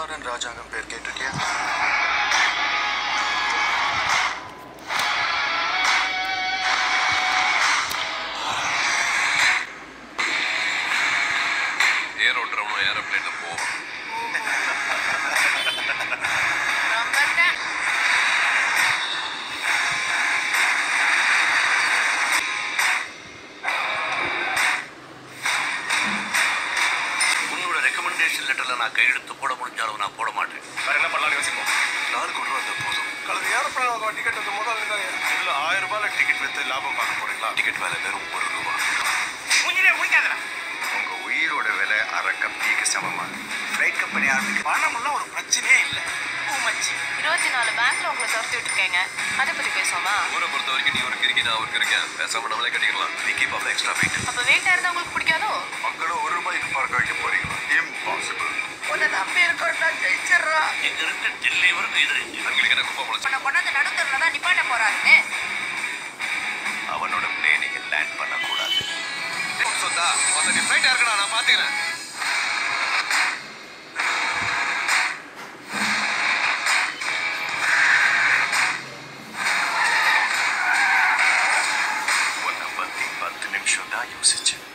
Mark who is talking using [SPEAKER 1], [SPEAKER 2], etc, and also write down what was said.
[SPEAKER 1] வெற்றிமாறன் ராஜாங்கம் பேர் கேட்டிருக்கியா?
[SPEAKER 2] ஏரோட்ரம்னு ஏரோப்ளேன்ல போவோம்
[SPEAKER 3] ரெக்கமெண்டேஷன் லெட்டர்ல நான் கையெழுத்து போட முடிஞ்சாலும் நான் போட மாட்டேன்.
[SPEAKER 2] வேற என்ன பண்ணலாம் யோசிப்போம்.
[SPEAKER 1] நாலு கோடி ரூபா இருந்தா போதும்
[SPEAKER 2] கலந்து ஏரோப்ளேன் டிக்கெட் வந்து இருந்தாங்க
[SPEAKER 1] இல்ல ஆயிரம் ரூபாயில டிக்கெட் வித்து லாபம் பார்க்க போறீங்களா?
[SPEAKER 2] டிக்கெட் வேலை வெறும் ஒரு ரூபா.
[SPEAKER 3] முஞ்சிலே முடிக்காதடா
[SPEAKER 1] உங்க உயிரோட விலை அரை கம்பிக்கு சமமா? ஃப்ளைட் கம்பெனி ஆரம்பிக்க
[SPEAKER 3] பணம்லாம் ஒரு பிரச்சனையே இல்லை. மச்சி
[SPEAKER 4] இருபத்தி நாலு பேங்க்ல உங்களை துரத்தி விட்டுருக்கேங்க. அதை பத்தி பேசுவோமா?
[SPEAKER 2] ஊரை பொறுத்த வரைக்கும் நீ ஒரு கிரிக்கி நான் ஒரு கிரிக்கேன் பேசாம நம்மளே கட்டிக்கலாம் நீ கீப் அப் எக்ஸ்ட்ரா வெயிட்
[SPEAKER 4] அப்ப வெயிட்டா இருந்தா உங்களுக்கு பிடிக்காதோ? உன்னை நம்பி ஜெயிச்சிடுறோம்
[SPEAKER 3] எங்க இருந்து டெல்லி வரைக்கும் எதிரி
[SPEAKER 2] உங்களுக்கு என்ன முளைச்சு
[SPEAKER 4] உன்னை கொண்டாந்து நடுத்தரில் தான் நிப்பாட்ட போறாருன்னு.
[SPEAKER 3] அவனோட பிளேனிங்க லேண்ட் பண்ணக்கூடாது.
[SPEAKER 2] சொந்தா முதல்ல நீ ஃப்ளைட் இருக்கடா நான் பாத்துக்கிறேன்.
[SPEAKER 1] உன்னை பத்தி பத்து நிமிஷம் தான் யோசிச்சேன்.